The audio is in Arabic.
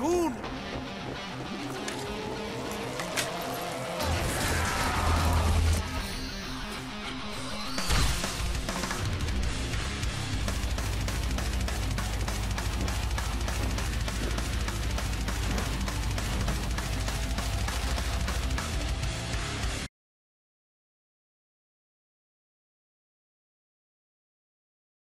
مشغول